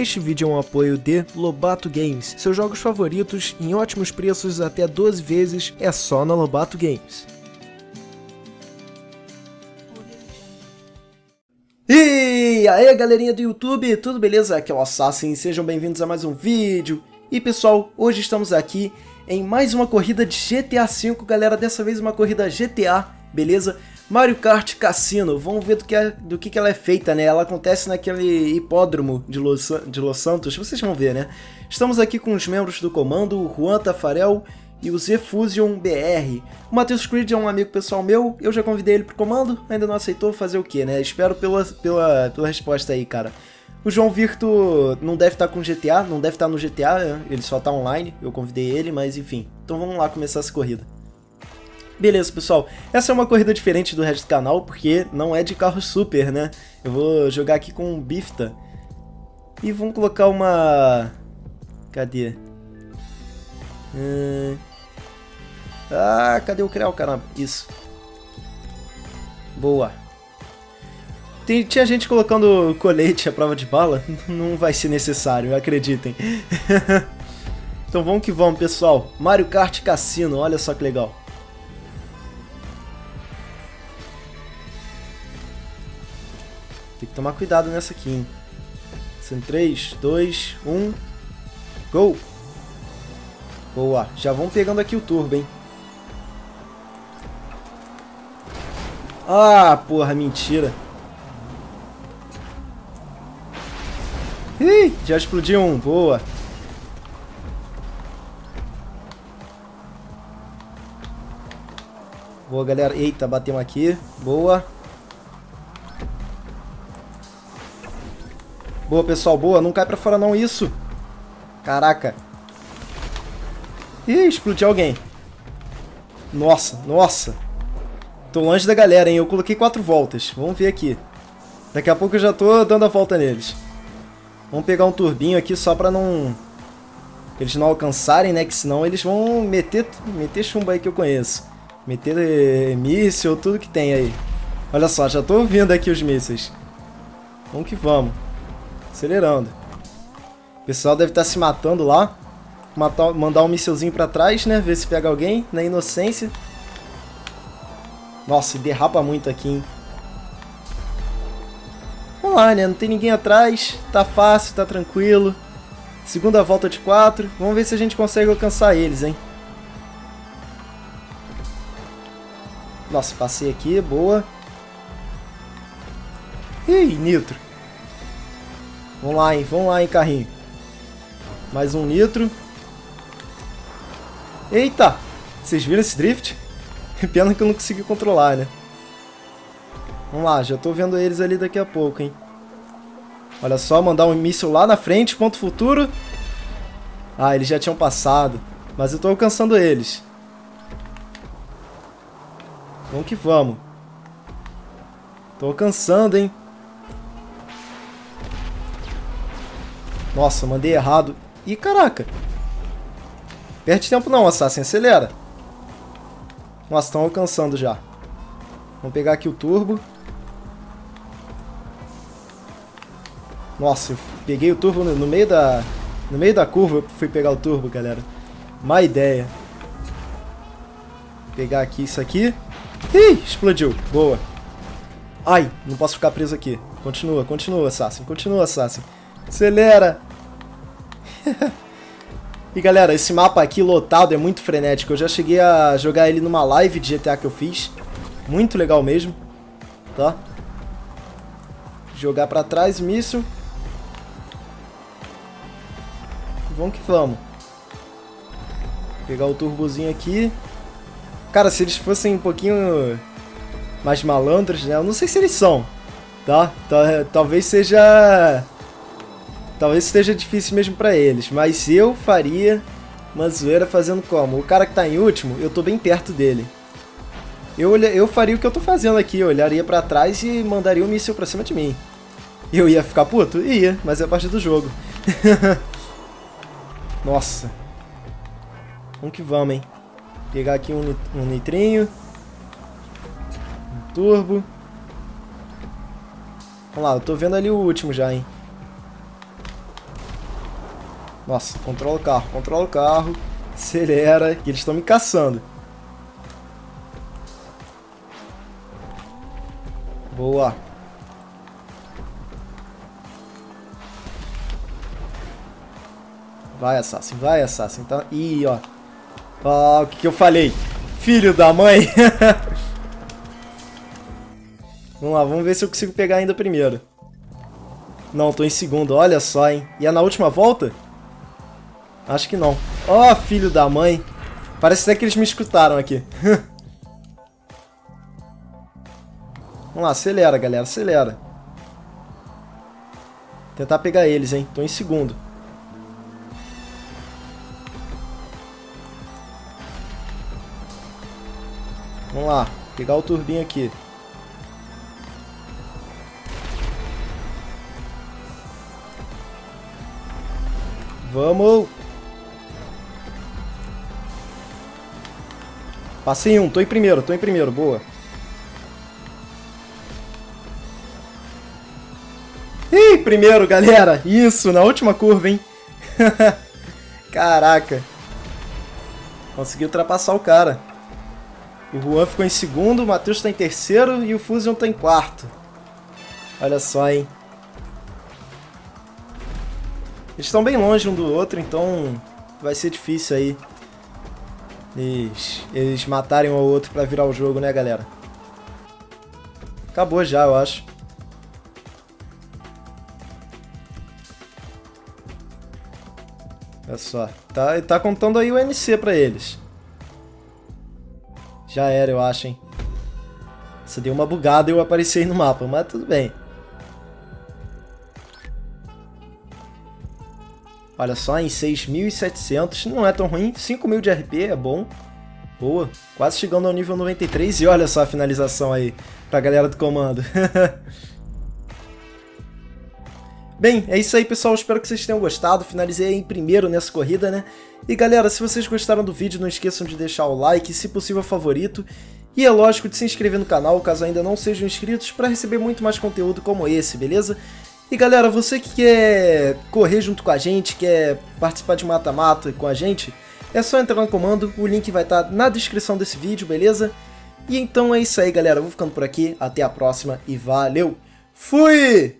Este vídeo é um apoio de Lobato Games. Seus jogos favoritos em ótimos preços até 12 vezes é só na Lobato Games. E aí galerinha do YouTube, tudo beleza? Aqui é o Assassin, sejam bem-vindos a mais um vídeo. E pessoal, hoje estamos aqui em mais uma corrida de GTA V, galera, dessa vez uma corrida GTA, beleza? Mario Kart Cassino, vamos ver do que, é, do que, que ela é feita, né? Ela acontece naquele hipódromo de Los, de Los Santos, vocês vão ver, né? Estamos aqui com os membros do comando, o Juan Tafarel e o Z-Fusion BR. O Matheus Creed é um amigo pessoal meu, eu já convidei ele pro comando, ainda não aceitou fazer o que, né? Espero pela, pela, pela resposta aí, cara. O João Virto não deve estar com GTA, não deve estar no GTA, né? ele só tá online, eu convidei ele, mas enfim. Então vamos lá começar essa corrida. Beleza, pessoal. Essa é uma corrida diferente do resto do canal, porque não é de carro super, né? Eu vou jogar aqui com um Bifta. E vamos colocar uma... Cadê? Hum... Ah, cadê o Creu, caramba? Isso. Boa. Tem, tinha gente colocando colete à prova de bala. Não vai ser necessário, acreditem. então vamos que vamos, pessoal. Mario Kart Cassino, olha só que legal. Tem que tomar cuidado nessa aqui, hein? São 3, 2, 1. Go! Boa, já vão pegando aqui o turbo, hein? Ah, porra, mentira. Ih, já explodiu um, boa. Boa, galera. Eita, batemos aqui. Boa. Boa, pessoal, boa. Não cai pra fora não, isso. Caraca. Ih, explodiu alguém. Nossa, nossa. Tô longe da galera, hein. Eu coloquei quatro voltas. Vamos ver aqui. Daqui a pouco eu já tô dando a volta neles. Vamos pegar um turbinho aqui só pra não... Eles não alcançarem, né? Que senão eles vão meter, meter chumbo aí que eu conheço. Meter eh, míssil, tudo que tem aí. Olha só, já tô ouvindo aqui os mísseis. Vamos que vamos. Acelerando. O pessoal deve estar tá se matando lá. Matar, mandar um mísselzinho pra trás, né? Ver se pega alguém, na inocência. Nossa, derrapa muito aqui, hein? Vamos lá, né? Não tem ninguém atrás. Tá fácil, tá tranquilo. Segunda volta de quatro. Vamos ver se a gente consegue alcançar eles, hein? Nossa, passei aqui, boa. Ih, nitro. Vamos lá, hein? Vamos lá, hein, carrinho. Mais um nitro. Eita! Vocês viram esse drift? Pena que eu não consegui controlar, né? Vamos lá, já tô vendo eles ali daqui a pouco, hein? Olha só, mandar um míssil lá na frente, ponto futuro. Ah, eles já tinham passado. Mas eu tô alcançando eles. Vamos que vamos. Tô alcançando, hein? Nossa, mandei errado. Ih, caraca. Perde tempo não, Assassin. Acelera. Nossa, estão alcançando já. Vamos pegar aqui o turbo. Nossa, eu peguei o turbo no, meio da... No meio da curva eu fui pegar o turbo, galera. Má ideia. Vou pegar aqui isso aqui. Ih, explodiu. Boa. Ai, não posso ficar preso aqui. Continua, continua, Assassin. Continua, Assassin. Acelera! e galera, esse mapa aqui lotado é muito frenético. Eu já cheguei a jogar ele numa live de GTA que eu fiz. Muito legal mesmo. Tá? Jogar pra trás, míssil. Vamos que vamos. Pegar o turbozinho aqui. Cara, se eles fossem um pouquinho mais malandros, né? Eu não sei se eles são, tá? Talvez seja Talvez esteja difícil mesmo para eles, mas eu faria uma zoeira fazendo como? O cara que tá em último, eu tô bem perto dele. Eu, eu faria o que eu tô fazendo aqui, eu olharia para trás e mandaria um míssil pra cima de mim. Eu ia ficar puto? Ia, mas é parte do jogo. Nossa. Vamos que vamos, hein. Pegar aqui um, um nitrinho. Um turbo. Vamos lá, eu tô vendo ali o último já, hein. Nossa, controla o carro, controla o carro. Acelera, que eles estão me caçando. Boa. Vai, Assassin, vai, Assassin. Tá... Ih, ó. Ó, o que, que eu falei? Filho da mãe. vamos lá, vamos ver se eu consigo pegar ainda primeiro. Não, tô em segundo, olha só, hein. E é na última volta? Acho que não. Ó, oh, filho da mãe. Parece até que eles me escutaram aqui. vamos lá, acelera, galera, acelera. Tentar pegar eles, hein. Tô em segundo. Vamos lá, pegar o turbinho aqui. Vamos! Passei um, tô em primeiro, tô em primeiro, boa. Ih, primeiro, galera! Isso, na última curva, hein? Caraca! Consegui ultrapassar o cara. O Juan ficou em segundo, o Matheus está em terceiro e o Fusion está em quarto. Olha só, hein? Eles estão bem longe um do outro, então vai ser difícil aí eles, eles matarem um ao outro para virar o jogo, né, galera? Acabou já, eu acho. Olha só. Tá, tá contando aí o NC pra eles. Já era, eu acho, hein? Você deu uma bugada e eu apareci no mapa, mas tudo bem. Olha só, em 6.700, não é tão ruim. 5.000 de RP é bom. Boa. Quase chegando ao nível 93. E olha só a finalização aí pra galera do comando. Bem, é isso aí, pessoal. Espero que vocês tenham gostado. Finalizei em primeiro nessa corrida, né? E galera, se vocês gostaram do vídeo, não esqueçam de deixar o like, se possível favorito. E é lógico de se inscrever no canal, caso ainda não sejam inscritos, para receber muito mais conteúdo como esse, beleza? E galera, você que quer correr junto com a gente, quer participar de mata-mata com a gente, é só entrar no comando, o link vai estar na descrição desse vídeo, beleza? E então é isso aí, galera. Eu vou ficando por aqui. Até a próxima e valeu! Fui!